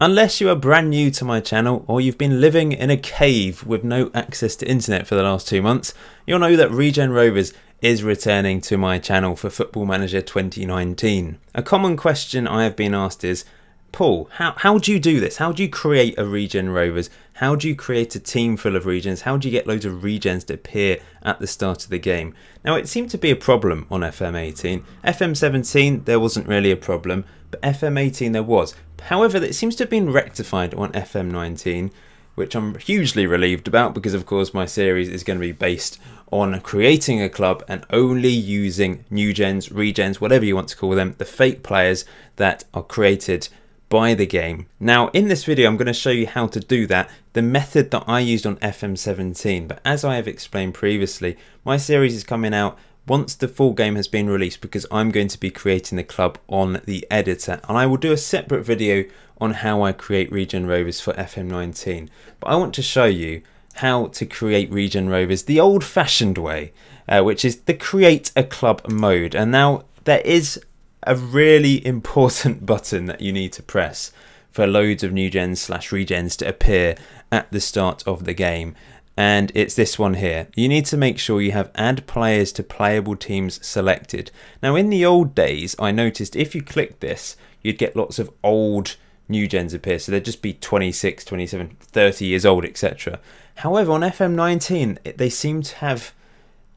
Unless you are brand new to my channel or you've been living in a cave with no access to internet for the last two months, you'll know that Regen Rovers is returning to my channel for Football Manager 2019. A common question I have been asked is, Paul, how, how do you do this? How do you create a Regen Rovers? How do you create a team full of regens? How do you get loads of regens to appear at the start of the game? Now, it seemed to be a problem on FM18. FM17, there wasn't really a problem, but FM18 there was. However, it seems to have been rectified on FM19, which I'm hugely relieved about because, of course, my series is going to be based on creating a club and only using new gens, regens, whatever you want to call them, the fake players that are created by the game. Now in this video I'm going to show you how to do that, the method that I used on FM17 but as I have explained previously my series is coming out once the full game has been released because I'm going to be creating the club on the editor. And I will do a separate video on how I create Regen Rovers for FM19 but I want to show you how to create Regen Rovers the old fashioned way uh, which is the create a club mode. And now there is a really important button that you need to press for loads of new gens slash regens to appear at the start of the game and it's this one here. You need to make sure you have add players to playable teams selected. Now in the old days I noticed if you click this you'd get lots of old new gens appear so they'd just be 26, 27, 30 years old etc. However on FM19 they seem to have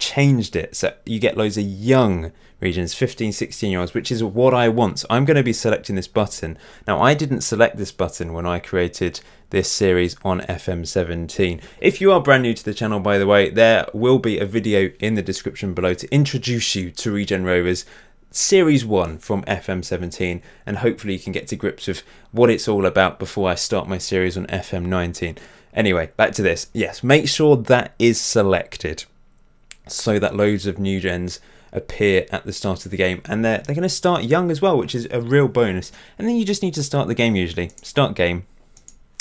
changed it so you get loads of young regens 15 16 year olds which is what i want. So i'm going to be selecting this button. Now i didn't select this button when i created this series on fm17 if you are brand new to the channel by the way there will be a video in the description below to introduce you to regen rovers series 1 from fm17 and hopefully you can get to grips with what it's all about before i start my series on fm19 anyway back to this. Yes make sure that is selected so that loads of new gens appear at the start of the game and they're, they're going to start young as well which is a real bonus. And then you just need to start the game usually. Start game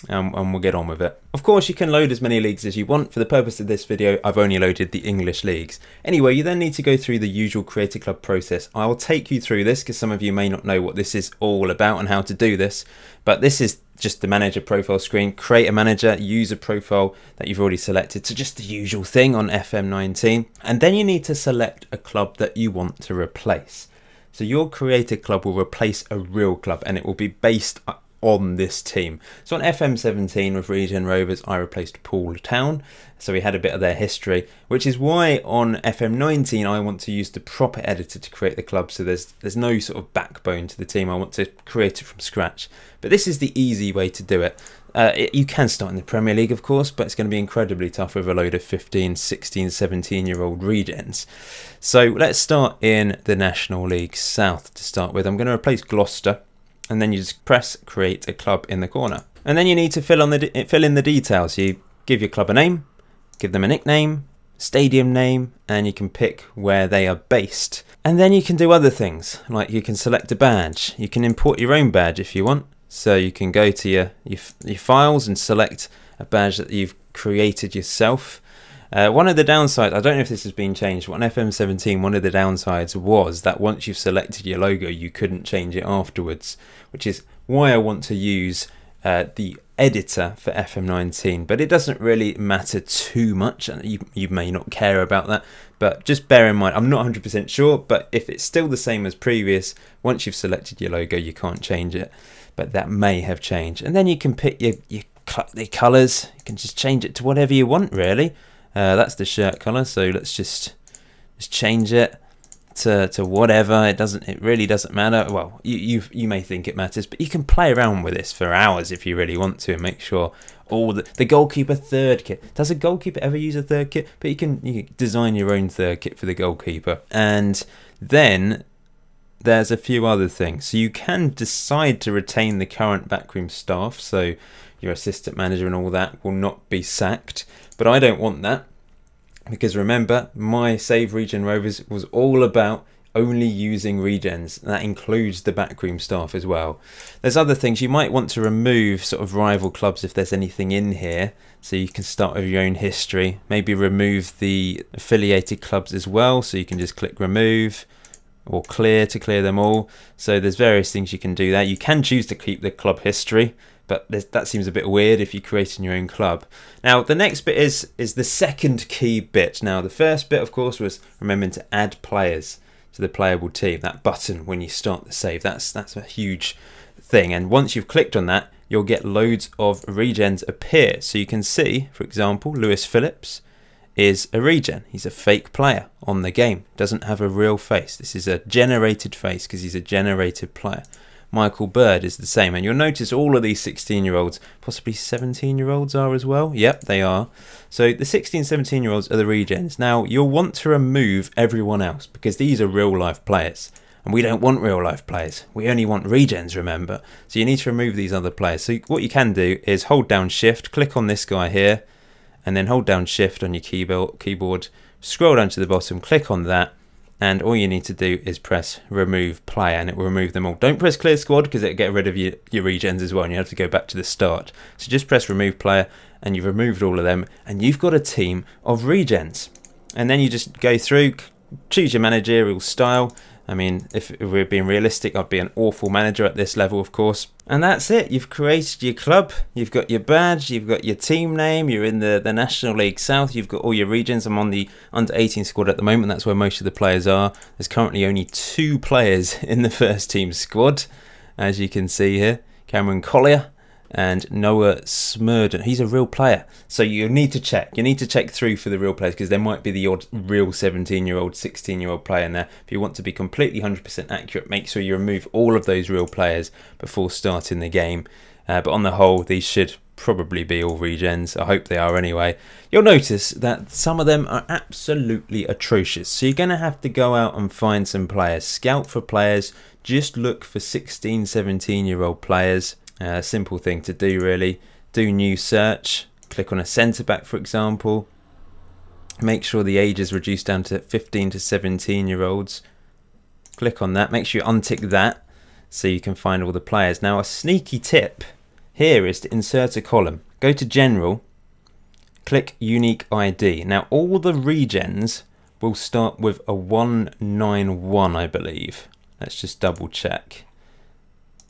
and, and, we'll get on with it. Of course you can load as many leagues as you want. For the purpose of this video I've only loaded the English leagues. Anyway you then need to go through the usual Create a Club process. I will take you through this because some of you may not know what this is all about and how to do this but this is just the manager profile screen. Create a manager, user profile that you've already selected. So just the usual thing on FM19. And then you need to select a club that you want to replace. So your created club will replace a real club and it will be based on this team. So on FM17 with Regen Rovers, I replaced Poole Town. So we had a bit of their history, which is why on FM19 I want to use the proper editor to create the club. So there's there's no sort of backbone to the team. I want to create it from scratch. But this is the easy way to do it. Uh, it, you can start in the Premier League, of course, but it's going to be incredibly tough with a load of 15, 16, 17 year old regens. So let's start in the National League South to start with. I'm going to replace Gloucester and then you just press create a club in the corner. And then you need to fill on the eh, fill in the details. You give your club a name, give them a nickname, stadium name, and you can pick where they are based. And then you can do other things, like you can select a badge. You can import your own badge if you want. So you can go to your, your, your files and select a badge that you've created yourself. Uh, one of the downsides, I don't know if this has been changed, but on FM17, one of the downsides was that once you've selected your logo, you couldn't change it afterwards, which is why I want to use uh, the editor for FM19, but it doesn't really matter too much, and you, you may not care about that, but just bear in mind, I'm not 100% sure, but if it's still the same as previous, once you've selected your logo, you can't change it, but that may have changed. And then you can pick your, your, colours, you can just change it to whatever you want, really. Uh, that's the shirt color, so let's just just change it to, to whatever. It doesn't. It really doesn't matter. Well, you you you may think it matters, but you can play around with this for hours if you really want to, and make sure all the the goalkeeper third kit. Does a goalkeeper ever use a third kit? But you can you can design your own third kit for the goalkeeper, and then there's a few other things. So you can decide to retain the current backroom staff. So your assistant manager and all that will not be sacked. But I don't want that because remember, my Save Regen Rovers was all about only using regens. That includes the backroom staff as well. There's other things you might want to remove sort of rival clubs if there's anything in here. So you can start with your own history. Maybe remove the affiliated clubs as well. So you can just click remove or clear to clear them all. So there's various things you can do there. You can choose to keep the club history but that seems a bit weird if you're creating your own club. Now, the next bit is is the second key bit. Now, the first bit, of course, was remembering to add players to the playable team. That button when you start the save, that's that's a huge thing. And once you've clicked on that, you'll get loads of regens appear. So you can see, for example, Lewis Phillips is a regen. He's a fake player on the game. Doesn't have a real face. This is a generated face because he's a generated player. Michael Bird is the same. And you'll notice all of these 16 year olds, possibly 17 year olds are as well. Yep, they are. So the 16, 17 year olds are the regens. Now, you'll want to remove everyone else because these are real life players. And we don't want real life players. We only want regens, remember. So you need to remove these other players. So what you can do is hold down shift, click on this guy here, and then hold down shift on your keyboard, keyboard scroll down to the bottom, click on that, and all you need to do is press remove player and it will remove them all. Don't press clear squad because it'll get rid of your, your regens as well and you have to go back to the start. So just press remove player and you've removed all of them and you've got a team of regens. And then you just go through, choose your managerial style I mean, if, we're being realistic, I'd be an awful manager at this level, of course. And that's it. You've created your club. You've got your badge. You've got your team name. You're in the, the National League South. You've got all your regens. I'm on the under 18 squad at the moment. That's where most of the players are. There's currently only two players in the first team squad, as you can see here. Cameron Collier and Noah Smurden. He's a real player. So you need to check. You need to check through for the real players because there might be the odd real 17 year old, 16 year old player in there. If you want to be completely 100% accurate, make sure you remove all of those real players before starting the game. Uh, but on the whole, these should probably be all regens. I hope they are anyway. You'll notice that some of them are absolutely atrocious. So you're going to have to go out and find some players. Scout for players. Just look for 16, 17 year old players uh, simple thing to do really. Do new search, click on a centre back for example. Make sure the age is reduced down to 15 to 17 year olds. Click on that, make sure you untick that so you can find all the players. Now a sneaky tip here is to insert a column. Go to general, click unique ID. Now all the regens will start with a 191 I believe. Let's just double check.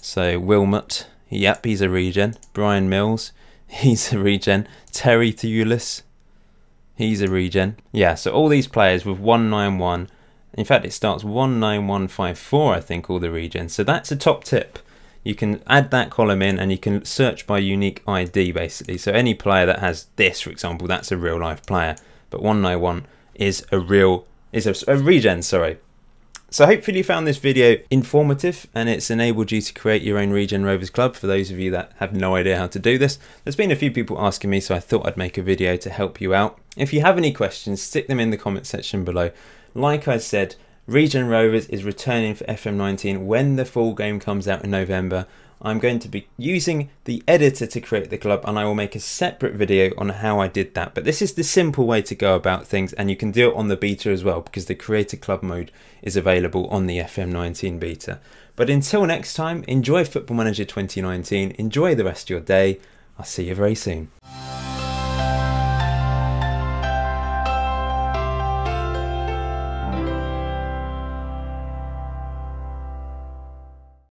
So Wilmot, Yep, he's a regen. Brian Mills, he's a regen. Terry Thulis, he's a regen. Yeah, so all these players with 191. In fact, it starts 19154, I think, all the regens. So that's a top tip. You can add that column in and you can search by unique ID, basically. So any player that has this, for example, that's a real life player. But 191 is a real, is a, a regen, sorry. So hopefully you found this video informative and it's enabled you to create your own Regen Rovers Club for those of you that have no idea how to do this. There's been a few people asking me so I thought I'd make a video to help you out. If you have any questions, stick them in the comment section below. Like I said, Regen Rovers is returning for FM19 when the full game comes out in November. I'm going to be using the editor to create the club and I will make a separate video on how I did that. But this is the simple way to go about things and you can do it on the beta as well because the create a club mode is available on the FM19 beta. But until next time, enjoy Football Manager 2019, enjoy the rest of your day. I'll see you very soon.